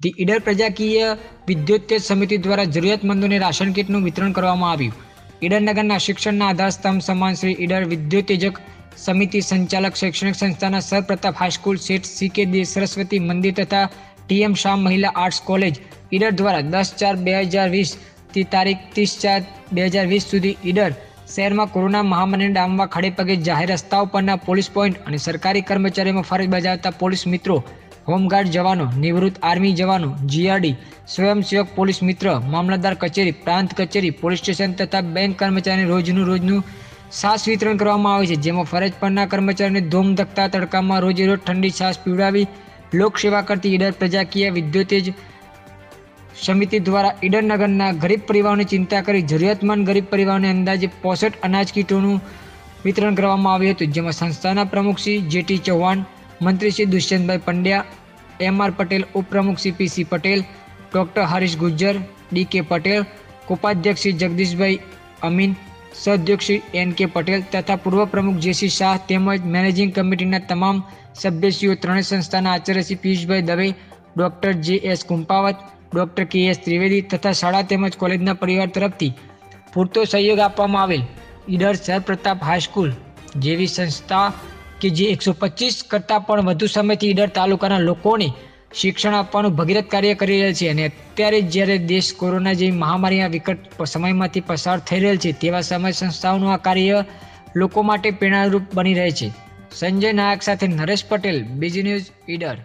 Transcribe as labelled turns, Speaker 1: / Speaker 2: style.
Speaker 1: The Idar પ્રજાકીય વિદ્યોતેજ સમિતિ દ્વારા જરૂરિયાતમંદોને ration કીટનું વિતરણ કરવામાં આવ્યું. ઈડરનગરના શિક્ષણના આધારસ્તંભ સમાન શ્રી ઈડર વિદ્યોતેજક સમિતિ સંચાલક શૈક્ષણિક સંસ્થાના સરપ્રતાપ હાઈસ્કૂલ શેઠ સી કે દે સરસ્વતી મંદિર તથા ટીએમ શાહ મહિલા આર્ટ્સ કોલેજ ઈડર દ્વારા દસ ચાર બે હજાર વીસથી તારીખ ત્રીસ ચાર બે હજાર વીસ સુધી ઈડર શહેરમાં કોરોના મહામારીને ડામવા ખડેપગે જાહેર રસ્તાઓ પરના પોલીસ પોઈન્ટ અને સરકારી કર્મચારીઓમાં ફરજ બજાવતા પોલીસ મિત્રો હોમગાર્ડ જવાનો, નિવૃત્ત આર્મી જવાનો, જીઆરડી, સ્વયંસેવક પોલીસ મિત્ર, મામલતદાર કચેરી, પ્રાંત કચેરી, પોલીસ સ્ટેશન તથા બેંક કર્મચારીને રોજનું રોજનું છાશ વિતરણ કરવામાં આવે છે, જેમાં ફરજ પરના કર્મચારીઓને ધૂમ ધકતા તડકામાં રોજે રોજ ઠંડી છાશ પીવડાવી લોકસેવા કરતી ઈડર પ્રજાકીય વિદ્યુતેજ સમિતિ દ્વારા ઈડરનગરના ગરીબ પરિવારોની ચિંતા કરી જરૂરિયાતમંદ ગરીબ પરિવારોને અંદાજે પોસઠ અનાજ કીટોનું વિતરણ કરવામાં આવ્યું હતું, જેમાં સંસ્થાના પ્રમુખ શ્રી જેટી ચૌહાણ મંત્રી શ્રી દુષ્યંતભાઈ પંડ્યા, એમ આર પટેલ ઉપપ્રમુખ CPC PC Patel, doctor Harish Gujjar, D K Patel, ઉપાધ્યક્ષ શ્રી જગદીશભાઈ અમીન સહઅધ્યક્ષ શ્રી એન કે પટેલ તથા પૂર્વ પ્રમુખ જેસી શાહ તેમજ મેનેજિંગ કમિટીના તમામ સભ્યશ્રીઓ ત્રણેય સંસ્થાના Acharya Shri Piyushbhai Dave, doctor J S Kumpavat, doctor K S Trivedi તથા શાળા તેમજ કોલેજના પરિવાર તરફથી પૂરતો સહયોગ આપવામાં આવેલ ઈડર સર પ્રતાપ હાઈસ્કૂલ જેવી સંસ્થા કે જે એકસો પચીસ કરતાં પણ વધુ સમયથી ઈડર તાલુકાના લોકોને શિક્ષણ આપવાનું ભગીરથ કાર્ય કરી રહ્યા છે. અને અત્યારે જ્યારે દેશ કોરોના જેવી મહામારીના વિકટ સમયમાંથી પસાર થઈ રહેલ છે, તેવા સમય સંસ્થાઓનું આ કાર્ય લોકો માટે પ્રેરણારૂપ બની રહે છે. સંજય નાયક સાથે નરેશ પટેલ, બીજી ન્યૂઝ ઈડર.